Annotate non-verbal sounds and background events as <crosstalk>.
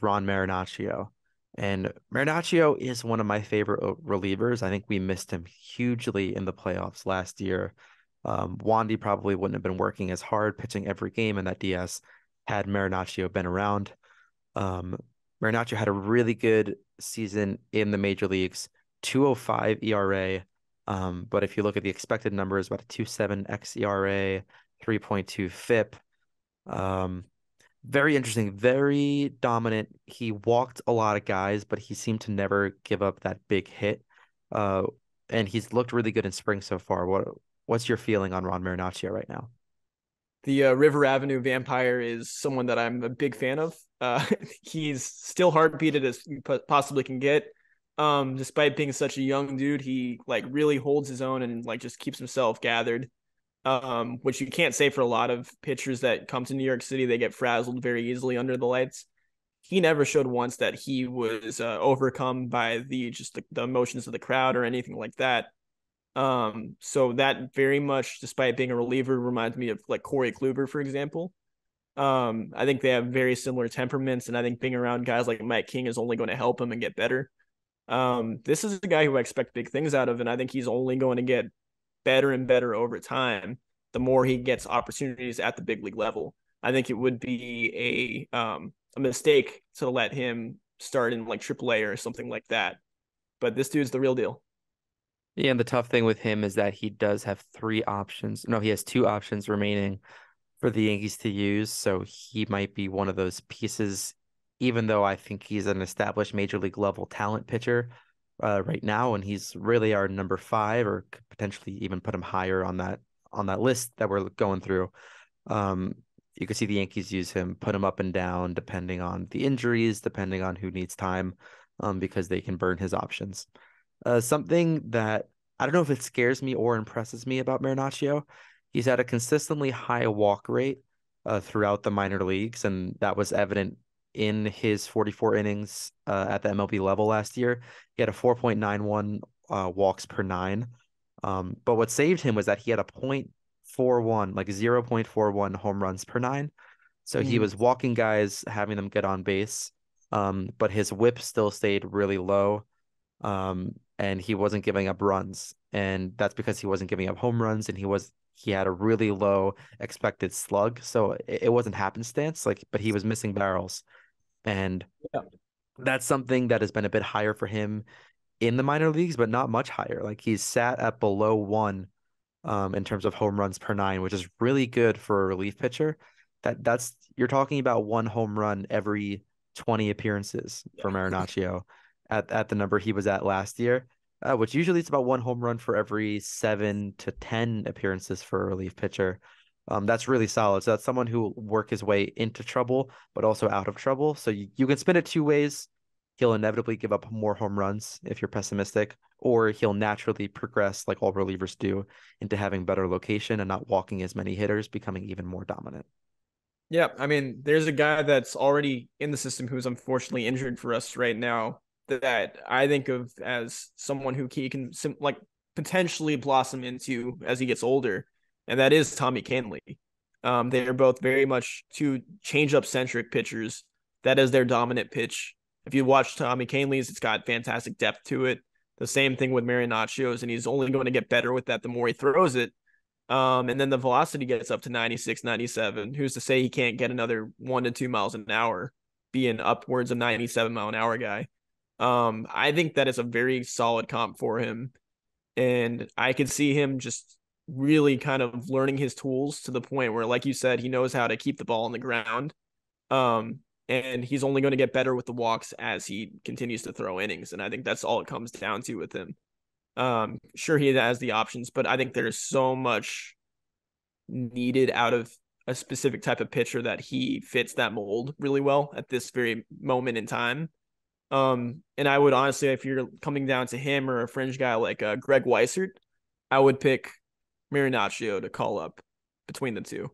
Ron Marinaccio. And Marinaccio is one of my favorite uh, relievers. I think we missed him hugely in the playoffs last year. Um, Wandy probably wouldn't have been working as hard pitching every game in that DS had Marinaccio been around. Um, Marinaccio had a really good season in the major leagues, 205 ERA. Um, but if you look at the expected numbers, about a 2.7 xERA, 3.2 FIP. Um, very interesting, very dominant. He walked a lot of guys, but he seemed to never give up that big hit. Uh, and he's looked really good in spring so far. What what's your feeling on Ron Marinaccio right now? The uh, River Avenue Vampire is someone that I'm a big fan of. Uh, <laughs> he's still hard beated as you possibly can get. Um, despite being such a young dude, he like really holds his own and like just keeps himself gathered um, which you can't say for a lot of pitchers that come to New York City. They get frazzled very easily under the lights. He never showed once that he was uh, overcome by the just the, the, emotions of the crowd or anything like that. Um, so that very much, despite being a reliever, reminds me of like Corey Kluber, for example. Um, I think they have very similar temperaments, and I think being around guys like Mike King is only going to help him and get better. Um, this is a guy who I expect big things out of, and I think he's only going to get better and better over time the more he gets opportunities at the big league level. I think it would be a um, a mistake to let him start in like AAA or something like that. But this dude's the real deal. Yeah, and the tough thing with him is that he does have three options. No, he has two options remaining for the Yankees to use. So he might be one of those pieces, even though I think he's an established major league level talent pitcher uh, right now, and he's really our number five, or could potentially even put him higher on that on that list that we're going through. Um, you can see the Yankees use him, put him up and down depending on the injuries, depending on who needs time, um, because they can burn his options. Uh, something that I don't know if it scares me or impresses me about Marinaccio. He's had a consistently high walk rate uh, throughout the minor leagues, and that was evident in his 44 innings uh, at the MLB level last year. He had a 4.91 uh, walks per nine. Um, but what saved him was that he had a 0.41, like 0.41 home runs per nine. So mm. he was walking guys, having them get on base. Um, but his whip still stayed really low. Um, and he wasn't giving up runs. And that's because he wasn't giving up home runs and he was he had a really low expected slug. So it, it wasn't happenstance, like, but he was missing barrels. And yeah. that's something that has been a bit higher for him in the minor leagues, but not much higher. Like he's sat at below one um, in terms of home runs per nine, which is really good for a relief pitcher. That that's you're talking about one home run every 20 appearances for <laughs> Marinaccio at, at the number he was at last year, uh, which usually it's about one home run for every seven to 10 appearances for a relief pitcher. Um, that's really solid. So that's someone who will work his way into trouble, but also out of trouble. So you, you can spin it two ways he'll inevitably give up more home runs if you're pessimistic, or he'll naturally progress like all relievers do into having better location and not walking as many hitters, becoming even more dominant. Yeah, I mean, there's a guy that's already in the system who's unfortunately injured for us right now that I think of as someone who he can like potentially blossom into as he gets older, and that is Tommy Kahnle. Um, they are both very much two change-up centric pitchers. That is their dominant pitch. If you watch Tommy Kahnle's, it's got fantastic depth to it. The same thing with Marinaccio's, and he's only going to get better with that the more he throws it. Um, and then the velocity gets up to 96, 97. Who's to say he can't get another one to two miles an hour, being upwards of 97 mile an hour guy? Um, I think that is a very solid comp for him. And I could see him just really kind of learning his tools to the point where, like you said, he knows how to keep the ball on the ground. Um, and he's only going to get better with the walks as he continues to throw innings. And I think that's all it comes down to with him. Um, sure, he has the options, but I think there's so much needed out of a specific type of pitcher that he fits that mold really well at this very moment in time. Um, and I would honestly, if you're coming down to him or a fringe guy like uh, Greg Weissert, I would pick Marinaccio to call up between the two.